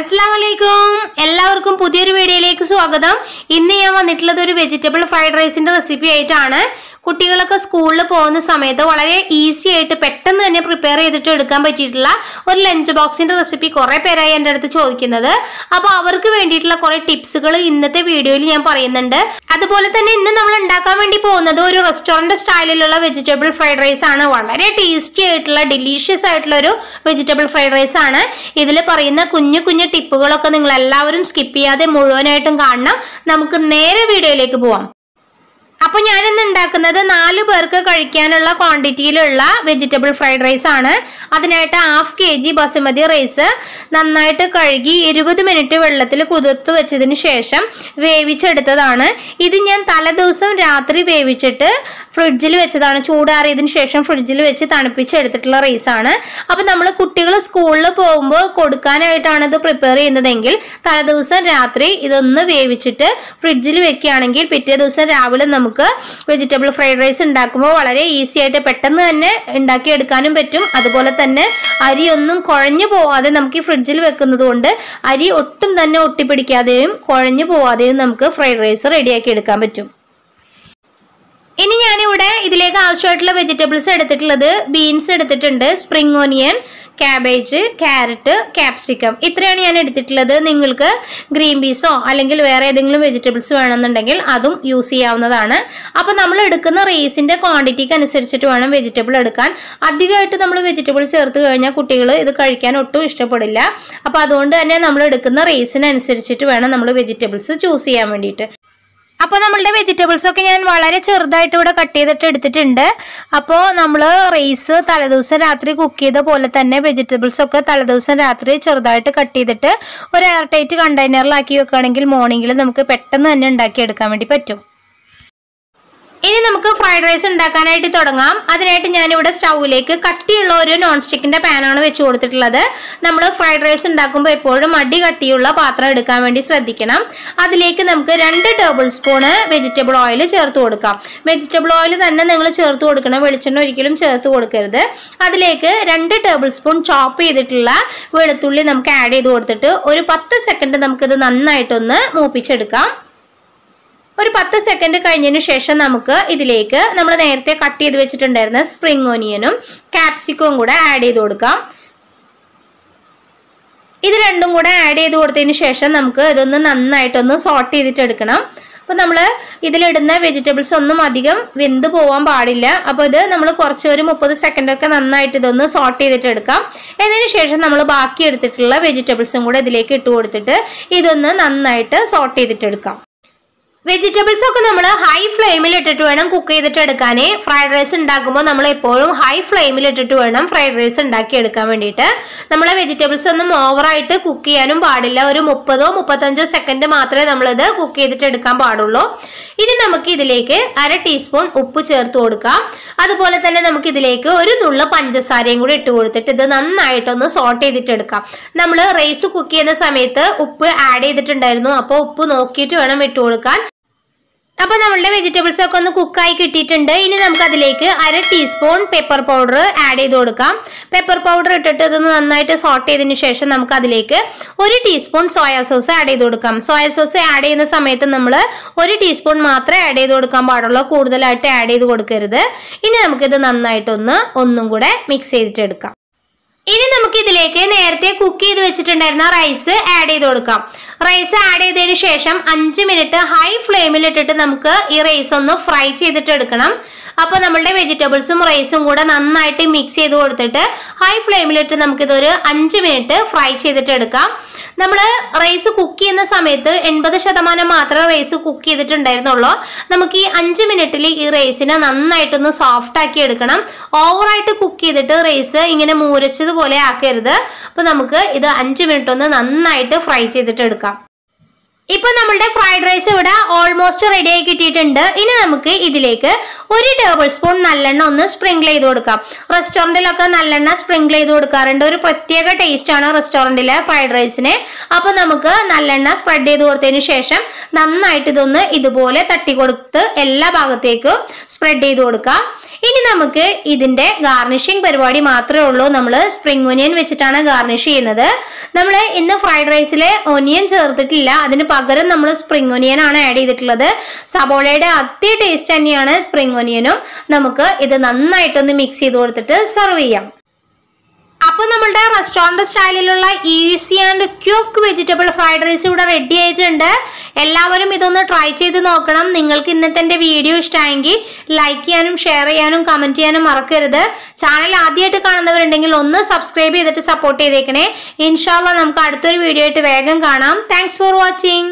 അസ്സാം വലൈക്കും എല്ലാവർക്കും പുതിയൊരു വീഡിയോയിലേക്ക് സ്വാഗതം. ഇന്ന് ഞാൻ വന്നിട്ടുള്ളത് ഒരു വെജിറ്റബിൾ ഫ്രൈഡ് റൈസിന്റെ റെസിപ്പി ആയിട്ടാണ്. കുട്ടികളൊക്കെ സ്കൂളിൽ പോകുന്ന സമയത്ത് വളരെ ഈസി ആയിട്ട് പെട്ടെന്ന് തന്നെ പ്രിപ്പയർ ചെയ്തിട്ട് എടുക്കാൻ പറ്റിയിട്ടുള്ള ഒരു ലഞ്ച് ബോക്സിന്റെ റെസിപ്പി കുറെ പേരായി എന്റെ അടുത്ത് ചോദിക്കുന്നത്. അപ്പോൾ അവർക്ക് വേണ്ടിയിട്ടുള്ള കുറെ ടിപ്സുകൾ ഇന്നത്തെ വീഡിയോയിൽ ഞാൻ പറയുന്നുണ്ട്. അതുപോലെ തന്നെ ഇന്ന് നമ്മൾ ഉണ്ടാക്കാൻ വേണ്ടി പോകുന്നത് ഒരു റെസ്റ്റോറന്റ് സ്റ്റൈലിലുള്ള വെജിറ്റബിൾ ഫ്രൈഡ് റൈസ് ആണ്. വളരെ ടേസ്റ്റി ആയിട്ടുള്ള ഡെലീഷ്യസ് ആയിട്ടുള്ള ഒരു വെജിറ്റബിൾ ഫ്രൈഡ് റൈസ് ആണ്. ഇതിൽ പറയുന്ന കുഞ്ഞു കുഞ്ഞു ടിപ്പുകളൊക്കെ നിങ്ങൾ എല്ലാവരും സ്കിപ്പ് ചെയ്യാതെ മുഴുവനായിട്ടും കാണണം. നമുക്ക് നേരെ വീഡിയോയിലേക്ക് പോവാം. അപ്പൊ ഞാനിന്ന് ഉണ്ടാക്കുന്നത് നാല് പേർക്ക് കഴിക്കാനുള്ള ക്വാണ്ടിറ്റിയിലുള്ള വെജിറ്റബിൾ ഫ്രൈഡ് റൈസ് ആണ്. അതിനായിട്ട് half K G basmati rice നന്നായിട്ട് കഴുകി ഇരുപത് മിനിറ്റ് വെള്ളത്തിൽ കുതിർത്ത് വെച്ചതിന് ശേഷം വേവിച്ചെടുത്തതാണ്. ഇത് ഞാൻ തലേദിവസം രാത്രി വേവിച്ചിട്ട് ഫ്രിഡ്ജിൽ വെച്ചതാണ്. ചൂടാറിയതിന് ശേഷം ഫ്രിഡ്ജിൽ വെച്ച് തണുപ്പിച്ചെടുത്തിട്ടുള്ള റൈസ് ആണ്. അപ്പൊ നമ്മൾ കുട്ടികൾ സ്കൂളിൽ പോകുമ്പോൾ കൊടുക്കാനായിട്ടാണ് ഇത് പ്രിപ്പയർ ചെയ്യുന്നതെങ്കിൽ തലേദിവസം രാത്രി ഇതൊന്ന് വേവിച്ചിട്ട് ഫ്രിഡ്ജിൽ വെക്കുകയാണെങ്കിൽ പിറ്റേ ദിവസം രാവിലെ നമുക്ക് വെജിറ്റബിൾ ഫ്രൈഡ് റൈസ് ഉണ്ടാക്കുമ്പോൾ വളരെ ഈസി ആയിട്ട് പെട്ടെന്ന് തന്നെ ഉണ്ടാക്കിയെടുക്കാനും പറ്റും. അതുപോലെ തന്നെ അരി ഒന്നും കുഴഞ്ഞു പോവാതെ നമുക്ക് ഈ ഫ്രിഡ്ജിൽ വെക്കുന്നത് കൊണ്ട് അരി ഒട്ടും തന്നെ ഒട്ടിപ്പിടിക്കാതെയും കുഴഞ്ഞു പോവാതെയും നമുക്ക് ഫ്രൈഡ് റൈസ് റെഡിയാക്കി എടുക്കാൻ പറ്റും. ഇനി ഞാനിവിടെ ഇതിലേക്ക് ആവശ്യമായിട്ടുള്ള വെജിറ്റബിൾസ് എടുത്തിട്ടുള്ളത് ബീൻസ് എടുത്തിട്ടുണ്ട് spring onion cabbage carrot capsicum ഇത്രയാണ് ഞാൻ എടുത്തിട്ടുള്ളത്. നിങ്ങൾക്ക് ഗ്രീൻ പീസോ അല്ലെങ്കിൽ വേറെ ഏതെങ്കിലും വെജിറ്റബിൾസ് വേണമെന്നുണ്ടെങ്കിൽ അതും യൂസ് ചെയ്യാവുന്നതാണ്. അപ്പോൾ നമ്മൾ എടുക്കുന്ന റേസിന്റെ ക്വാണ്ടിറ്റിക്ക് അനുസരിച്ചിട്ട് വേണം വെജിറ്റബിൾ എടുക്കാൻ. അധികമായിട്ട് നമ്മൾ വെജിറ്റബിൾ ചേർത്ത് കഴിഞ്ഞാൽ കുട്ടികൾ ഇത് കഴിക്കാൻ ഒട്ടും ഇഷ്ടപ്പെടില്ല. അപ്പോൾ അതുകൊണ്ട് തന്നെ നമ്മൾ എടുക്കുന്ന റേസിനനുസരിച്ചിട്ട് വേണം നമ്മൾ വെജിറ്റബിൾസ് ചൂസ് ചെയ്യാൻ വേണ്ടിയിട്ട്. അപ്പോൾ നമ്മളുടെ വെജിറ്റബിൾസ് ഒക്കെ ഞാൻ വളരെ ചെറുതായിട്ട് ഇവിടെ കട്ട് ചെയ്തിട്ട് എടുത്തിട്ടുണ്ട്. അപ്പോൾ നമ്മൾ റൈസ് തലേദിവസം രാത്രി കുക്ക് ചെയ്ത പോലെ തന്നെ വെജിറ്റബിൾസ് ഒക്കെ തലേദിവസം രാത്രി ചെറുതായിട്ട് കട്ട് ചെയ്തിട്ട് ഒരു എയർ ടൈറ്റ് കണ്ടെയ്നറിലാക്കി വെക്കുകയാണെങ്കിൽ മോർണിംഗിൽ നമുക്ക് പെട്ടെന്ന് തന്നെ ഉണ്ടാക്കിയെടുക്കാൻ വേണ്ടി പറ്റും. ഇനി നമുക്ക് ഫ്രൈഡ് റൈസ് ഉണ്ടാക്കാനായിട്ട് തുടങ്ങാം. അതിനായിട്ട് ഞാനിവിടെ സ്റ്റൗവിലേക്ക് കട്ടിയുള്ള ഒരു നോൺ സ്റ്റിക്കിന്റെ പാനാണ് വെച്ച് കൊടുത്തിട്ടുള്ളത്. നമ്മൾ ഫ്രൈഡ് റൈസ് ഉണ്ടാക്കുമ്പോൾ എപ്പോഴും അടി കട്ടിയുള്ള പാത്രം എടുക്കാൻ വേണ്ടി ശ്രദ്ധിക്കണം. അതിലേക്ക് നമുക്ക് രണ്ട് ടേബിൾ സ്പൂണ് വെജിറ്റബിൾ ഓയിൽ ചേർത്ത് കൊടുക്കാം. വെജിറ്റബിൾ ഓയിൽ തന്നെ നിങ്ങൾ ചേർത്ത് കൊടുക്കണം. വെളിച്ചെണ്ണ ഒരിക്കലും ചേർത്ത് കൊടുക്കരുത്. അതിലേക്ക് രണ്ട് ടേബിൾ സ്പൂൺ ചോപ്പ് ചെയ്തിട്ടുള്ള വെളുത്തുള്ളി നമുക്ക് ആഡ് ചെയ്ത് കൊടുത്തിട്ട് ഒരു പത്ത് സെക്കൻഡ് നമുക്കിത് നന്നായിട്ടൊന്ന് മൂപ്പിച്ചെടുക്കാം. ഒരു പത്ത് സെക്കൻഡ് കഴിഞ്ഞതിന് ശേഷം നമുക്ക് ഇതിലേക്ക് നമ്മൾ നേരത്തെ കട്ട് ചെയ്ത് വെച്ചിട്ടുണ്ടായിരുന്ന സ്പ്രിംഗ് ഓനിയനും ക്യാപ്സിക്കവും കൂടെ ആഡ് ചെയ്ത് കൊടുക്കാം. ഇത് രണ്ടും കൂടെ ആഡ് ചെയ്ത് കൊടുത്തതിന് ശേഷം നമുക്ക് ഇതൊന്ന് നന്നായിട്ടൊന്ന് സോട്ട് ചെയ്തിട്ട് എടുക്കണം. അപ്പോൾ നമ്മൾ ഇതിലിടുന്ന വെജിറ്റബിൾസ് ഒന്നും അധികം വെന്ത് പോകാൻ പാടില്ല. അപ്പോൾ ഇത് നമ്മൾ കുറച്ച് ഒരു മുപ്പത് സെക്കൻഡൊക്കെ നന്നായിട്ട് ഇതൊന്ന് സോട്ട് ചെയ്തിട്ട് എടുക്കാം. എന്നതിന് ശേഷം നമ്മൾ ബാക്കി എടുത്തിട്ടുള്ള വെജിറ്റബിൾസും കൂടെ ഇതിലേക്ക് ഇട്ട് കൊടുത്തിട്ട് ഇതൊന്ന് നന്നായിട്ട് സോട്ട് ചെയ്തിട്ട് എടുക്കാം. വെജിറ്റബിൾസ് ഒക്കെ നമ്മൾ ഹൈ ഫ്ലെയിമിൽ ഇട്ടിട്ട് വേണം കുക്ക് ചെയ്തിട്ട് എടുക്കാനേ. ഫ്രൈഡ് റൈസ് ഉണ്ടാക്കുമ്പോൾ നമ്മൾ എപ്പോഴും ഹൈ ഫ്ലെയിമിൽ ഇട്ടിട്ട് വേണം ഫ്രൈഡ് റൈസ് ഉണ്ടാക്കി എടുക്കാൻ വേണ്ടിയിട്ട്. നമ്മൾ വെജിറ്റബിൾസ് ഒന്നും ഓവറായിട്ട് കുക്ക് ചെയ്യാനും പാടില്ല. ഒരു മുപ്പതോ മുപ്പത്തഞ്ചോ സെക്കൻഡ് മാത്രമേ നമ്മളിത് കുക്ക് ചെയ്തിട്ട് എടുക്കാൻ പാടുള്ളൂ. ഇനി നമുക്ക് ഇതിലേക്ക് അര ടീസ്പൂൺ ഉപ്പ് ചേർത്ത് കൊടുക്കാം. അതുപോലെ തന്നെ നമുക്ക് ഇതിലേക്ക് ഒരു നുള്ള പഞ്ചസാരയും കൂടി ഇട്ട് കൊടുത്തിട്ട് ഇത് നന്നായിട്ടൊന്ന് സോട്ട് ചെയ്തിട്ട് എടുക്കാം. നമ്മൾ റൈസ് കുക്ക് ചെയ്യുന്ന സമയത്ത് ഉപ്പ് ആഡ് ചെയ്തിട്ടുണ്ടായിരുന്നു. അപ്പോൾ ഉപ്പ് നോക്കിയിട്ട് വേണം ഇട്ട് കൊടുക്കാൻ. അപ്പൊ നമ്മളുടെ വെജിറ്റബിൾസ് ഒക്കെ ഒന്ന് കുക്കായി കിട്ടിയിട്ടുണ്ട്. ഇനി നമുക്ക് അതിലേക്ക് അര ടീസ്പൂൺ പെപ്പർ പൗഡർ ആഡ് ചെയ്ത് കൊടുക്കാം. പെപ്പർ പൗഡർ ഇട്ടിട്ട് ഇതൊന്ന് നന്നായിട്ട് സോട്ട് ചെയ്തതിന് ശേഷം നമുക്ക് അതിലേക്ക് ഒരു ടീസ്പൂൺ സോയാ സോസ് ആഡ് ചെയ്ത് കൊടുക്കാം. സോയാ സോസ് ആഡ് ചെയ്യുന്ന സമയത്ത് നമ്മൾ ഒരു ടീസ്പൂൺ മാത്രമേ ആഡ് ചെയ്ത് കൊടുക്കാൻ പാടുള്ളൂ. കൂടുതലായിട്ട് ആഡ് ചെയ്ത് കൊടുക്കരുത്. ഇനി നമുക്കിത് നന്നായിട്ടൊന്ന് ഒന്നും കൂടെ മിക്സ് ചെയ്തിട്ടെടുക്കാം. നമുക്ക് ഇതിലേക്ക് നേരത്തെ കുക്ക് ചെയ്ത് വെച്ചിട്ടുണ്ടായിരുന്ന റൈസ് ആഡ് ചെയ്ത് കൊടുക്കാം. റൈസ് ആഡ് ചെയ്തതിന് ശേഷം അഞ്ച് മിനിറ്റ് ഹൈ ഫ്ലെയിമിൽ ഇട്ടിട്ട് നമുക്ക് ഈ റൈസ് ഒന്ന് ഫ്രൈ ചെയ്തിട്ട് എടുക്കണം. അപ്പോൾ നമ്മളുടെ വെജിറ്റബിൾസും റൈസും കൂടെ നന്നായിട്ട് മിക്സ് ചെയ്ത് കൊടുത്തിട്ട് ഹൈ ഫ്ലെയിമിലിട്ട് നമുക്കിതൊരു അഞ്ച് മിനിറ്റ് ഫ്രൈ ചെയ്തിട്ട് എടുക്കാം. നമ്മൾ റൈസ് കുക്ക് ചെയ്യുന്ന സമയത്ത് എൺപത് ശതമാനം മാത്രമേ റൈസ് കുക്ക് ചെയ്തിട്ടുണ്ടായിരുന്നുള്ളൂ. നമുക്ക് ഈ അഞ്ച് മിനിറ്റിൽ ഈ റൈസിനെ നന്നായിട്ടൊന്ന് സോഫ്റ്റ് ആക്കി എടുക്കണം. ഓവറായിട്ട് കുക്ക് ചെയ്തിട്ട് റൈസ് ഇങ്ങനെ മൂരച്ചതുപോലെ ആക്കരുത്. അപ്പോൾ നമുക്ക് ഇത് അഞ്ച് മിനിറ്റ് ഒന്ന് നന്നായിട്ട് ഫ്രൈ ചെയ്തിട്ട് എടുക്കാം. ഇപ്പൊ നമ്മളുടെ ഫ്രൈഡ് റൈസ് ഇവിടെ ഓൾമോസ്റ്റ് റെഡി ആയി കിട്ടിയിട്ടുണ്ട്. ഇനി നമുക്ക് ഇതിലേക്ക് ഒരു ടേബിൾ സ്പൂൺ നല്ലെണ്ണ ഒന്ന് സ്പ്രിങ്കിൾ ചെയ്ത് കൊടുക്കാം. റെസ്റ്റോറന്റിലൊക്കെ നല്ലെണ്ണ സ്പ്രിങ്കിൾ ചെയ്ത് കൊടുക്കാറുണ്ട്. ഒരു പ്രത്യേക ടേസ്റ്റ് ആണ് റെസ്റ്റോറന്റിലെ ഫ്രൈഡ് റൈസിന് അപ്പൊ നമുക്ക് നല്ലെണ്ണ സ്പ്രെഡ് ചെയ്ത് കൊടുത്തതിന് ശേഷം നന്നായിട്ട് ഇതൊന്ന് ഇതുപോലെ തട്ടി കൊടുത്ത് എല്ലാ ഭാഗത്തേക്കും സ്പ്രെഡ് ചെയ്ത് കൊടുക്കാം. ഇനി നമുക്ക് ഇതിന്റെ ഗാർണിഷിംഗ് പരിപാടി മാത്രമേ ഉള്ളൂ. നമ്മൾ സ്പ്രിംഗ് ഒനിയൻ വെച്ചിട്ടാണ് ഗാർണിഷ് ചെയ്യുന്നത്. നമ്മൾ ഇന്ന് ഫ്രൈഡ് റൈസിൽ ഒനിയൻ ചേർത്തിട്ടില്ല. അതിന് പകരം നമ്മൾ സ്പ്രിംഗ് ഒനിയൻ ആണ് ആഡ് ചെയ്തിട്ടുള്ളത്. സബോളയുടെ അതേ ടേസ്റ്റ് തന്നെയാണ് സ്പ്രിംഗ് ഒനിയനും നമുക്ക് ഇത് നന്നായിട്ടൊന്ന് മിക്സ് ചെയ്ത് കൊടുത്തിട്ട് സെർവ് ചെയ്യാം. അപ്പൊ നമ്മളുടെ restaurant സ്റ്റൈലിലുള്ള easy and quick vegetable fried rice ഇവിടെ റെഡി ആയിട്ടുണ്ട്. എല്ലാവരും ഇതൊന്ന് ട്രൈ ചെയ്ത് നോക്കണം. നിങ്ങൾക്ക് ഇന്നത്തെ വീഡിയോ ഇഷ്ടമായെങ്കിൽ ലൈക്ക് ചെയ്യാനും ഷെയർ ചെയ്യാനും കമന്റ് ചെയ്യാനും മറക്കരുത്. ചാനൽ ആദ്യമായിട്ട് കാണുന്നവരുണ്ടെങ്കിൽ ഒന്ന് സബ്സ്ക്രൈബ് ചെയ്തിട്ട് സപ്പോർട്ട് ചെയ്തേക്കണേ. ഇൻഷാല്ല നമുക്ക് അടുത്തൊരു വീഡിയോ ആയിട്ട് വേഗം കാണാം. Thanks for watching